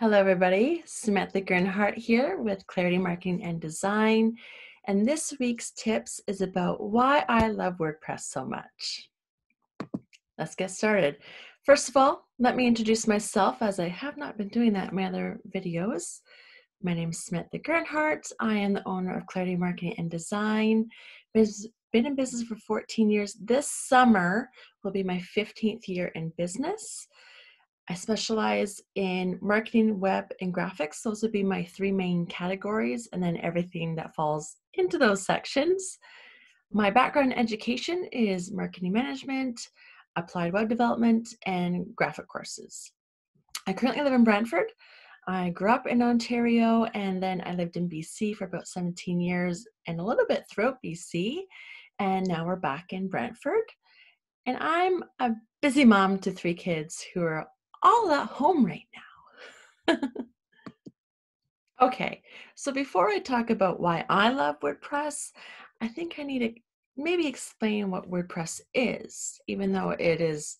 Hello, everybody. Samantha Gernhart here with Clarity Marketing and Design. And this week's tips is about why I love WordPress so much. Let's get started. First of all, let me introduce myself as I have not been doing that in my other videos. My name is Samantha Gernhart. I am the owner of Clarity Marketing and Design. Been in business for 14 years. This summer will be my 15th year in business. I specialize in marketing, web, and graphics. Those would be my three main categories, and then everything that falls into those sections. My background education is marketing management, applied web development, and graphic courses. I currently live in Brantford. I grew up in Ontario and then I lived in BC for about 17 years and a little bit throughout BC. And now we're back in Brantford. And I'm a busy mom to three kids who are all at home right now. okay, so before I talk about why I love WordPress, I think I need to maybe explain what WordPress is, even though it is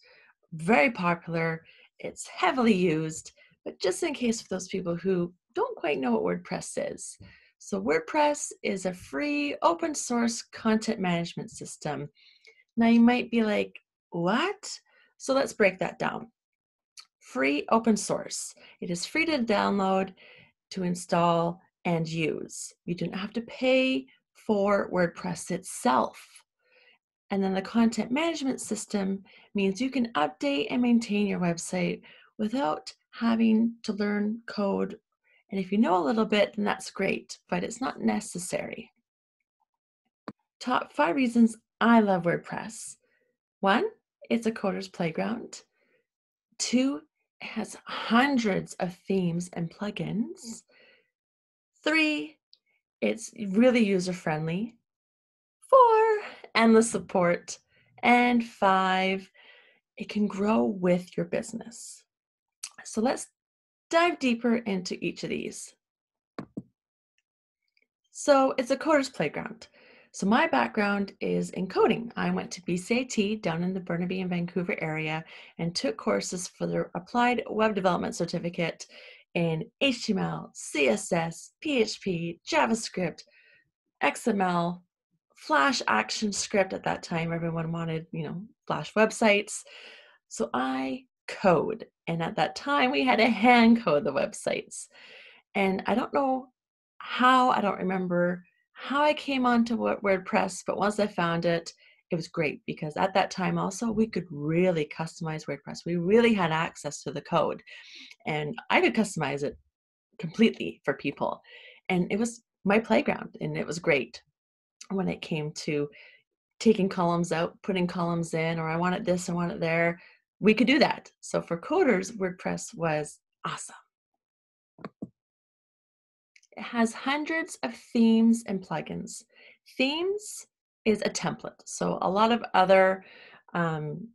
very popular, it's heavily used, but just in case for those people who don't quite know what WordPress is. So, WordPress is a free open source content management system. Now, you might be like, what? So, let's break that down free open source. It is free to download, to install, and use. You don't have to pay for WordPress itself. And then the content management system means you can update and maintain your website without having to learn code. And if you know a little bit, then that's great, but it's not necessary. Top five reasons I love WordPress. One, it's a coder's playground. Two, has hundreds of themes and plugins. Mm. Three, it's really user friendly. Four, endless support. And five, it can grow with your business. So let's dive deeper into each of these. So it's a coder's playground. So my background is in coding. I went to BCIT down in the Burnaby and Vancouver area and took courses for the Applied Web Development Certificate in HTML, CSS, PHP, JavaScript, XML, Flash Action Script at that time. Everyone wanted, you know, Flash websites. So I code. And at that time, we had to hand code the websites. And I don't know how, I don't remember how I came onto WordPress, but once I found it, it was great because at that time also we could really customize WordPress. We really had access to the code and I could customize it completely for people. And it was my playground and it was great when it came to taking columns out, putting columns in, or I want it this, I want it there. We could do that. So for coders, WordPress was awesome. Has hundreds of themes and plugins. Themes is a template. So a lot of other um,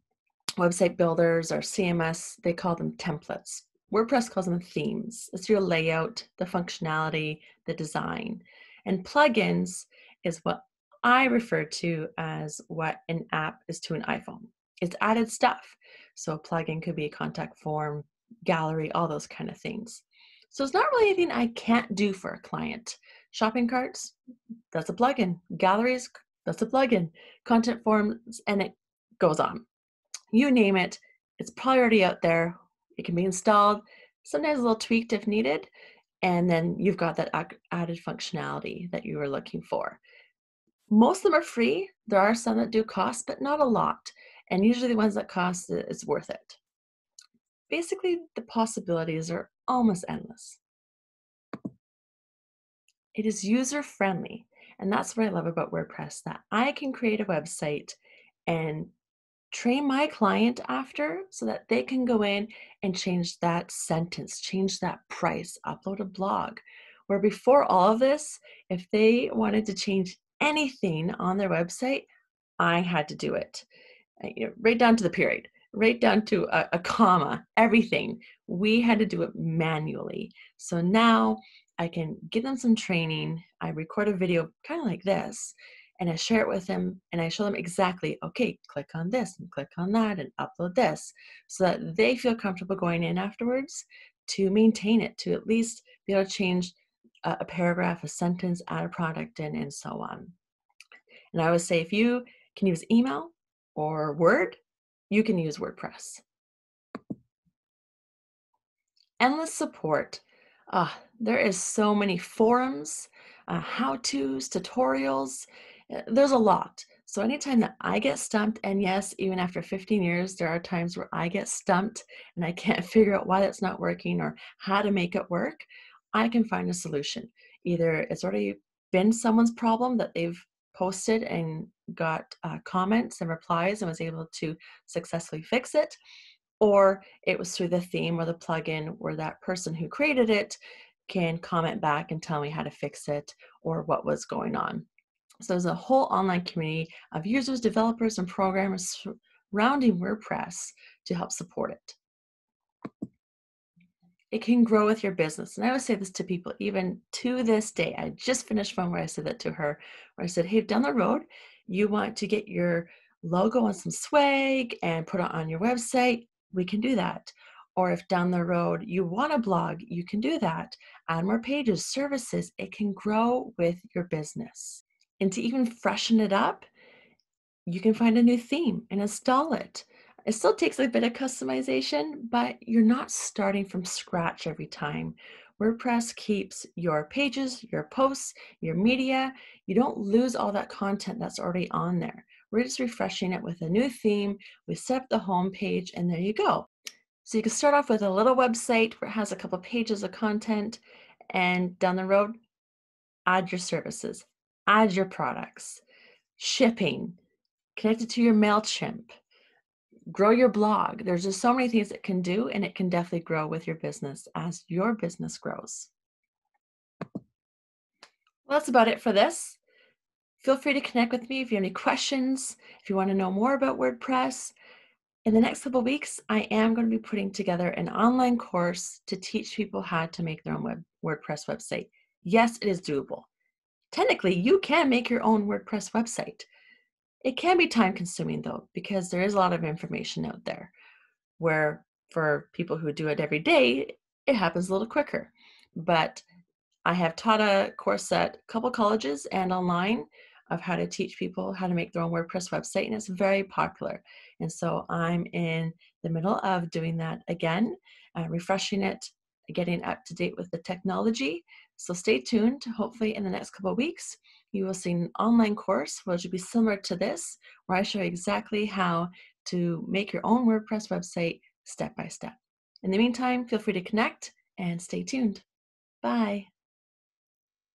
website builders or CMS, they call them templates. WordPress calls them themes. It's your layout, the functionality, the design. And plugins is what I refer to as what an app is to an iPhone. It's added stuff. So a plugin could be a contact form, gallery, all those kind of things. So it's not really anything I can't do for a client. Shopping carts, that's a plugin. Galleries, that's a plugin. Content forms, and it goes on. You name it, it's probably already out there. It can be installed, sometimes a little tweaked if needed, and then you've got that added functionality that you were looking for. Most of them are free. There are some that do cost, but not a lot. And usually the ones that cost is worth it. Basically, the possibilities are almost endless. It is user friendly. And that's what I love about WordPress that I can create a website and train my client after so that they can go in and change that sentence, change that price, upload a blog. Where before all of this, if they wanted to change anything on their website, I had to do it you know, right down to the period right down to a, a comma, everything. We had to do it manually. So now I can give them some training. I record a video kind of like this and I share it with them and I show them exactly, okay, click on this and click on that and upload this so that they feel comfortable going in afterwards to maintain it, to at least be able to change a, a paragraph, a sentence, add a product in, and so on. And I would say if you can use email or Word, you can use WordPress. Endless support. Uh, there is so many forums, uh, how-tos, tutorials. Uh, there's a lot. So anytime that I get stumped, and yes, even after 15 years, there are times where I get stumped and I can't figure out why that's not working or how to make it work, I can find a solution. Either it's already been someone's problem that they've posted and got uh, comments and replies and was able to successfully fix it, or it was through the theme or the plugin where that person who created it can comment back and tell me how to fix it or what was going on. So there's a whole online community of users, developers, and programmers surrounding WordPress to help support it it can grow with your business. And I always say this to people, even to this day. I just finished one where I said that to her, where I said, Hey, down the road, you want to get your logo on some swag and put it on your website, we can do that. Or if down the road you want a blog, you can do that. Add more pages, services, it can grow with your business. And to even freshen it up, you can find a new theme and install it. It still takes a bit of customization, but you're not starting from scratch every time. WordPress keeps your pages, your posts, your media. You don't lose all that content that's already on there. We're just refreshing it with a new theme. We set up the home page, and there you go. So you can start off with a little website where it has a couple pages of content, and down the road, add your services, add your products, shipping, connected to your MailChimp grow your blog. There's just so many things it can do, and it can definitely grow with your business as your business grows. Well, that's about it for this. Feel free to connect with me if you have any questions, if you want to know more about WordPress. In the next couple weeks, I am going to be putting together an online course to teach people how to make their own web, WordPress website. Yes, it is doable. Technically, you can make your own WordPress website. It can be time consuming though, because there is a lot of information out there where for people who do it every day, it happens a little quicker. But I have taught a course at a couple colleges and online of how to teach people how to make their own WordPress website, and it's very popular. And so I'm in the middle of doing that again, uh, refreshing it, getting up to date with the technology. So stay tuned. Hopefully, in the next couple weeks, you will see an online course which will be similar to this, where I show you exactly how to make your own WordPress website step by step. In the meantime, feel free to connect and stay tuned. Bye.